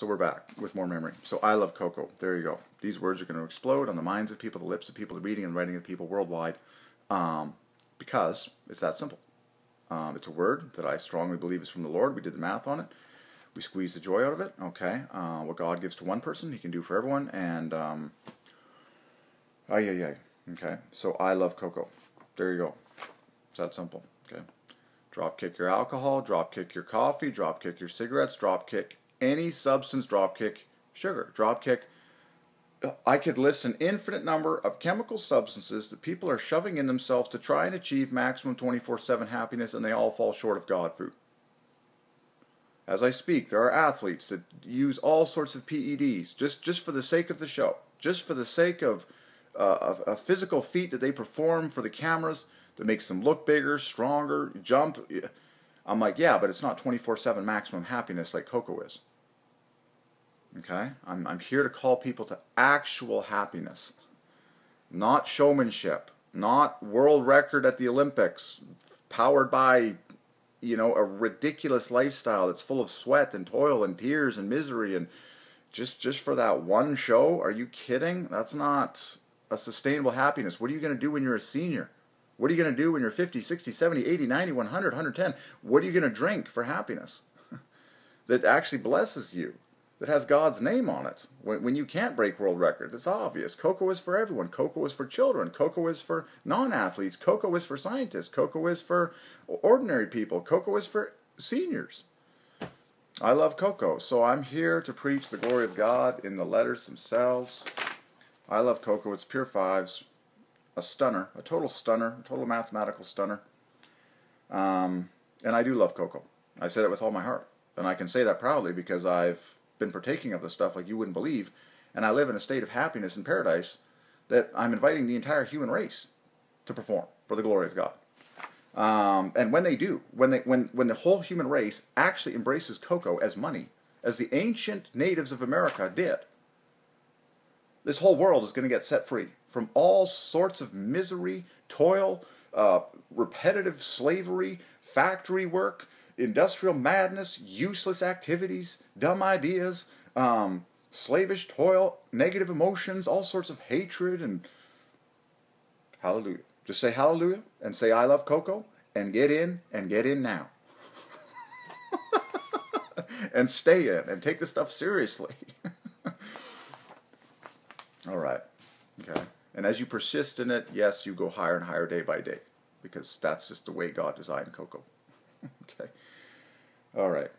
so we're back with more memory. So I love cocoa. There you go. These words are going to explode on the minds of people, the lips of people, the reading and writing of people worldwide, um, because it's that simple. Um, it's a word that I strongly believe is from the Lord. We did the math on it. We squeeze the joy out of it. Okay, uh, what God gives to one person, He can do for everyone. And um, oh yeah, yeah. Okay, so I love cocoa. There you go. It's that simple. Okay. Drop kick your alcohol, drop kick your coffee, drop kick your cigarettes, drop kick any substance, dropkick sugar, dropkick. I could list an infinite number of chemical substances that people are shoving in themselves to try and achieve maximum 24 7 happiness, and they all fall short of God food. As I speak, there are athletes that use all sorts of PEDs just, just for the sake of the show, just for the sake of uh, a, a physical feat that they perform for the cameras that makes them look bigger, stronger, jump. I'm like, yeah, but it's not 24 7 maximum happiness like cocoa is. Okay? I'm, I'm here to call people to actual happiness, not showmanship, not world record at the Olympics, powered by, you know, a ridiculous lifestyle that's full of sweat and toil and tears and misery and just just for that one show. Are you kidding? That's not a sustainable happiness. What are you going to do when you're a senior? What are you going to do when you're 50, 60, 70, 80, 90, 100, 110? What are you going to drink for happiness that actually blesses you? That has God's name on it. When, when you can't break world records, it's obvious. Cocoa is for everyone. Cocoa is for children. Cocoa is for non-athletes. Cocoa is for scientists. Cocoa is for ordinary people. Cocoa is for seniors. I love cocoa, so I'm here to preach the glory of God in the letters themselves. I love cocoa. It's pure fives. A stunner, a total stunner, a total mathematical stunner. Um, and I do love cocoa. I said it with all my heart. And I can say that proudly because I've been partaking of this stuff like you wouldn't believe, and I live in a state of happiness and paradise that I'm inviting the entire human race to perform for the glory of God. Um, and when they do, when they when when the whole human race actually embraces cocoa as money, as the ancient natives of America did, this whole world is going to get set free from all sorts of misery, toil, uh, repetitive slavery, factory work, industrial madness, useless activities, dumb ideas, um, slavish toil, negative emotions, all sorts of hatred, and hallelujah. Just say hallelujah and say I love cocoa, and get in and get in now. and stay in and take this stuff seriously. all right. Okay. And as you persist in it, yes, you go higher and higher day by day because that's just the way God designed cocoa. Okay. All right.